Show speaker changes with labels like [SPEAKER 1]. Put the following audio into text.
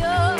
[SPEAKER 1] you.